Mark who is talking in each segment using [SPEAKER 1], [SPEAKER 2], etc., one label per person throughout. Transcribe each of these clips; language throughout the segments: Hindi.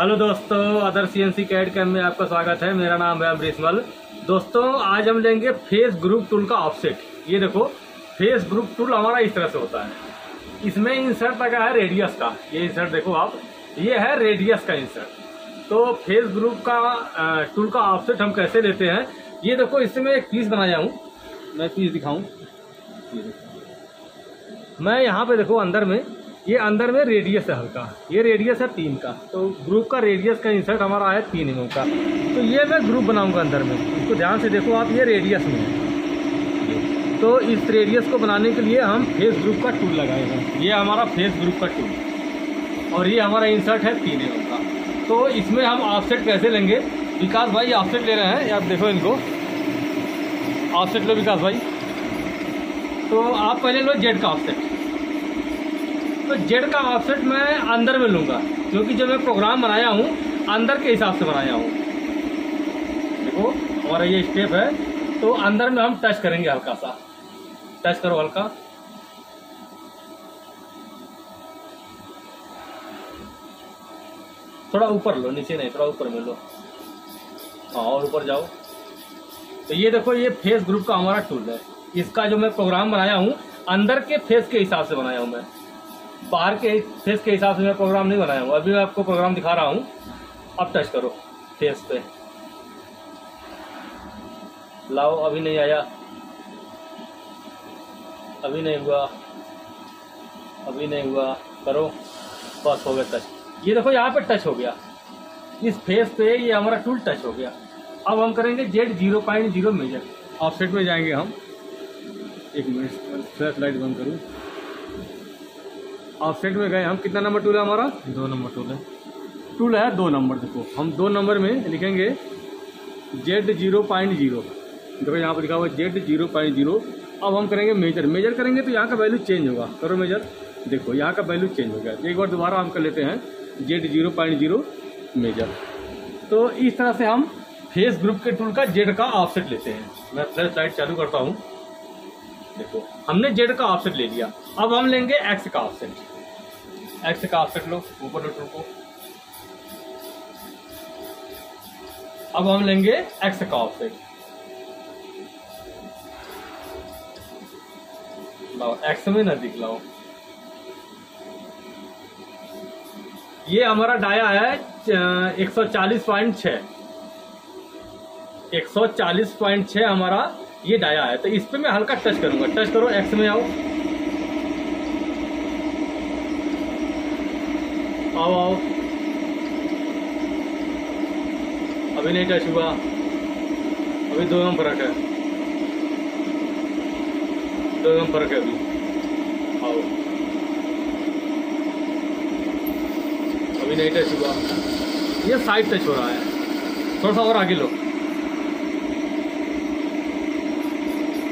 [SPEAKER 1] हेलो दोस्तों other C N C CAD CAM में आपका स्वागत है। मेरा नाम है अमरीश दोस्तों, आज हम लेंगे फेस ग्रुप टूल का ऑफसेट। ये देखो, फेस ग्रुप टूल हमारा इस तरह से होता है। इसमें इंसर्ट लगा है रेडियस का। ये इंसर्ट देखो आप। ये है रेडियस का इंसर्ट तो फेस ग्रुप का टूल का ऑफसेट हम कैसे लेते हैं? ये देखो, इससे मैं एक पीस बनाया हूँ। मैं पीस दिखाऊँ। मैं यहाँ पे देखो, अंदर में ये अंदर में रेडियस है हल्का। ये रेडियस है तीन का। तो ग्रुप का रेडियस का इंसर्ट हमारा है तीन एम का। तो ये मैं ग्रुप बनाऊँगा अंदर में। इसको ध्यान से देखो आप, ये रेडियस में है। तो इस रेडियस को बनाने के लिए हम फेस ग्रुप का टूल लगाएँगे ये हमारा फेस ग्रुप का टूल और ये हमारा इंसर्ट है तीन एम का। तो इसमें हम ऑफसेट कैसे लेंगे? विकास भाई ऑफसेट ले रहे हैं। आप देखो इनको। ऑफसेट लो विकास भाई। तो आप पहले लो जेड का ऑफसेट तो जेड का ऑफसेट मैं अंदर में लूँगा, क्योंकि जो मैं प्रोग्राम बनाया हूँ, अंदर के हिसाब से बनाया हूँ। देखो, हमारा ये स्टेप है तो अंदर में हम टच करेंगे हल्का सा। टच करो हल्का। थोड़ा ऊपर लो, नीचे नहीं, थोड़ा ऊपर में लो। हाँ और ऊपर जाओ। तो ये देखो, ये फेस ग्रुप का हमारा टूल है। इसका जो मैं प्रोग्राम बनाया हूँ, अंदर के फेस के हिसाब से बनाया हूँ मैं। बाहर के फेस के हिसाब से मैं प्रोग्राम नहीं बनाया हूँ अभी मैं आपको प्रोग्राम दिखा रहा हूँ। अब टच करो फेस पे। लाओ, अभी नहीं आया। अभी नहीं हुआ। अभी नहीं हुआ। करो। बस हो गया टच ये देखो, यहाँ पे टच हो गया। इस फेस पे ये हमारा टूल टच हो गया। अब हम करेंगे Z zero point zero measure offset में जाएँगे हम। एक मिनट फ्लैश लाइट बंद करूँ। ऑफसेट में गए। हम कितना नंबर टूल है हमारा?
[SPEAKER 2] दो नंबर टूल है।
[SPEAKER 1] टूल है? दो नंबर देखो। हम दो नंबर में लिखेंगे जेड ज़ीरो पॉइंट ज़ीरो देखो यहाँ पर लिखा हुआ जेड ज़ीरो पॉइंट ज़ीरो अब हम करेंगे मेजर मेजर करेंगे तो यहाँ का वैल्यू चेंज होगा। करो मेजर देखो यहाँ का वैल्यू चेंज हो गया। एक बार दोबारा हम कर लेते हैं। Z zero point zero measure तो इस तरह से हम फेस ग्रुप के टूल का जेड का ऑफसेट लेते हैं। मैं फ्लैश लाइट चालू करता हूँ। देखो, हमने जेड का ऑफसेट ले लिया। अब हम लेंगे एक्स का ऑफसेट एक्स का ऑफसेट लो, ऊपर लो टूल को अब हम लेंगे एक्स का ऑफसेट लाओ, एक्स में नज़दीक लाओ। ये हमारा डाया है एक सौ चालीस पॉइंट छ एक सौ चालीस पॉइंट छ हमारा ये डाया है तो इस पे मैं हल्का टच करूँगा। टच करो एक्स में आओ। आओ आओ। अभी नहीं टच हुआ। अभी दो एम फ़र्क है। दो एम फ़र्क है अभी। आओ। अभी नहीं टच हुआ। ये साइड टच हो रहा है। थोड़ा सा और आगे लो।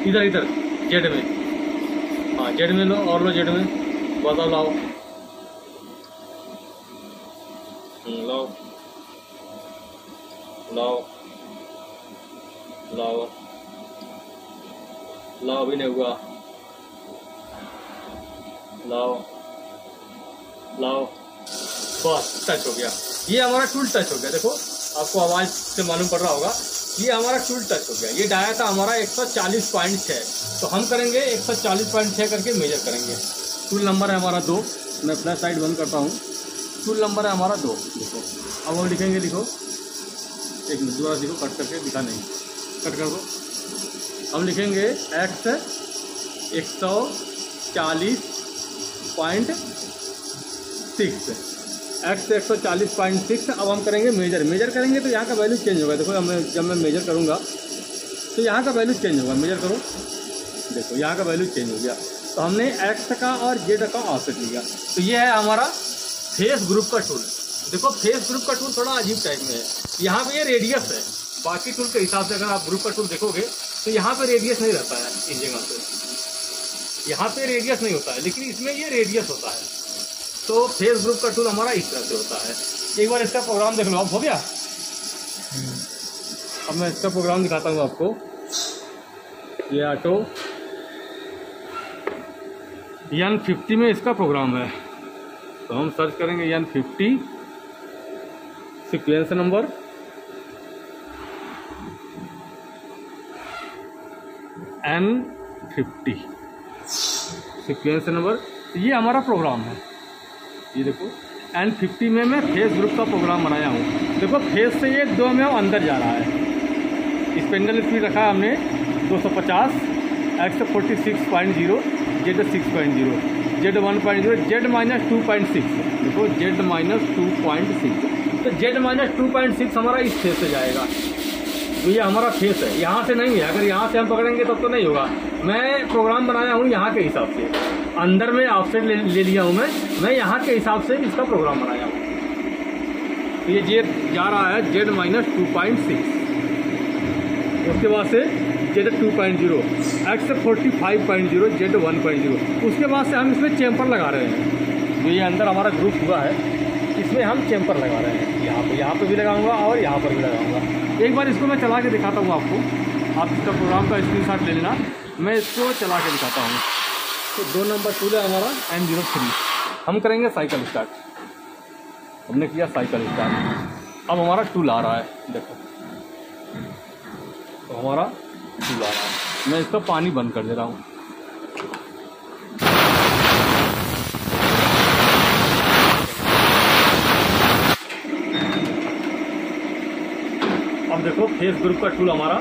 [SPEAKER 1] इधर इधर, जेड में। हाँ जेड में लो, और लो जेड में। बताओ लाओ। लाओ। लाओ। लाओ। लाओ अभी नहीं हुआ। लाओ। लाओ। बस टच हो गया। ये हमारा टूल टच हो गया। देखो, आपको आवाज़ से मालूम पड़ रहा होगा। ये हमारा टूल टच हो गया। ये डाया था हमारा 140 पॉइंट छः तो हम करेंगे 140 पॉइंट छः करके मेजर करेंगे। टूल नंबर है हमारा दो। मैं फ्लैश लाइट बंद करता हूँ। टूल नंबर है हमारा दो। देखो। अब हम लिखेंगे, लिखो। एक मिनट, दोबारा लिखो। कट करके दिखा नहीं। कट कर दो। हम लिखेंगे एक्स एक सौ चालीस पॉइंट सिक्स एक्स एक सौ चालीस पॉइंट सिक्स अब हम करेंगे मेजर मेजर करेंगे तो यहाँ का वैल्यू चेंज होगा। देखो मैं जब मैं मेजर करूँगा तो यहाँ का वैल्यू चेंज होगा। मेजर करो। देखो, यहाँ का वैल्यू चेंज हो गया। तो हमने एक्स का और जेड का ऑफसेट लिया। तो ये है हमारा फेस ग्रुप का टूल देखो, फेस ग्रुप का टूल थोड़ा अजीब टाइप में है। यहाँ पे ये रेडियस है। बाकी टूल के हिसाब से अगर आप ग्रुप का टूल देखोगे तो यहाँ पे रेडियस नहीं रहता है इस जगह पे। यहाँ पे रेडियस नहीं होता है, लेकिन इसमें ये रेडियस होता है। तो फेस ग्रुप का टूल हमारा इस तरह से होता है। एक बार इसका प्रोग्राम देख लो आप हो गया? अब मैं इसका प्रोग्राम दिखाता हूँ आपको। ये ऑटो एन फिफ्टी में इसका प्रोग्राम है। तो हम सर्च करेंगे N fifty sequence number N fifty sequence number ये हमारा प्रोग्राम है। ये देखो। एन फिफ्टी में मैं फेस ग्रुप का प्रोग्राम बनाया हूँ। देखो, फेस से ये दो में अंदर जा रहा है। स्पेंडल स्पीड रखा है हमने 250 X forty six point zero Z six point zero Z one point zero Z minus two point six देखो Z minus two point six तो Z minus two point six हमारा इस फेस से जाएगा। ये हमारा फेस है। यहाँ से नहीं है। अगर यहाँ से हम पकड़ेंगे तब तो नहीं होगा। मैं प्रोग्राम बनाया हूँ यहाँ के हिसाब से। अंदर में ऑफसेट ले, ले लिया हूँ मैं। मैं यहाँ के हिसाब से इसका प्रोग्राम बनाया हूँ। तो ये जेड जा रहा है Z minus two point six उसके बाद से Z two point zero X forty five point zero Z one point zero उसके बाद से हम इसमें चैम्पर लगा रहे हैं। जो ये अंदर हमारा ग्रुप हुआ है इसमें हम चैम्पर लगा रहे हैं। यहाँ पर यहाँ पर भी लगाऊँगा और यहाँ पर भी लगाऊँगा। एक बार इसको मैं चला के दिखाता हूँ आपको। आप इसका प्रोग्राम का स्क्रीन शॉट ले लेना। मैं इसको चला के दिखाता हूँ। तो दो नंबर टूल है हमारा एन ज़ीरो थ्री हम करेंगे साइकिल स्टार्ट हमने किया साइकिल स्टार्ट अब हमारा टूल आ रहा है, देखो। तो हमारा टूल आ रहा है। मैं इसका पानी बंद कर दे रहा हूँ। अब देखो, फेस ग्रुप का टूल हमारा।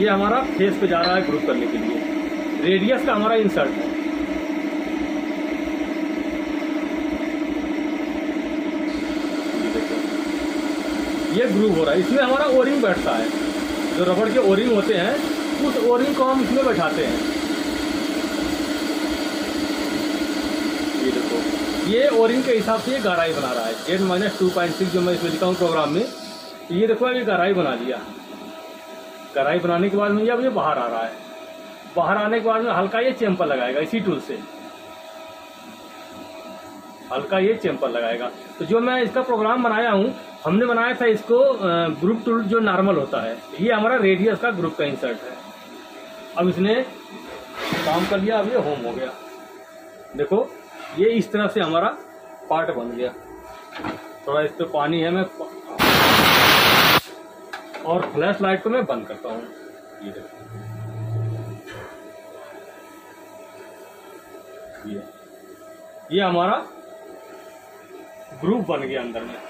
[SPEAKER 1] ये हमारा फेस पे जा रहा है ग्रुप करने के लिए। रेडियस का हमारा इंसर्ट है। ये ग्रुप हो रहा है। इसमें हमारा ओरिंग बैठता है। जो रबड़ के ओरिंग होते हैं, उस ओरिंग को हम इसमें बैठाते हैं। ये देखो ये ओरिंग के हिसाब से ये गहराई बना रहा है। Z minus two point six जो मैं इसमें लिखा हूँ प्रोग्राम में, ये देखो अभी गहराई बना लिया। गहराई बनाने के बाद में ये अब ये बाहर आ रहा है। बाहर आने के बाद में हल्का ये चैम्पर लगाएगा इसी टूल से। हल्का ये चैम्पर लगाएगा। तो जो मैं इसका प्रोग्राम बनाया हूँ, हमने बनाया था इसको ग्रुप टूल जो नॉर्मल होता है। ये हमारा रेडियस का ग्रुप का इंसर्ट है। अब इसने काम कर लिया, अब ये होम हो गया। देखो ये इस तरह से हमारा पार्ट बन गया। थोड़ा इस पर पानी है, मैं और फ्लैश लाइट को मैं बंद करता हूँ। ये ये। ये हमारा ग्रुप बन गया अंदर में।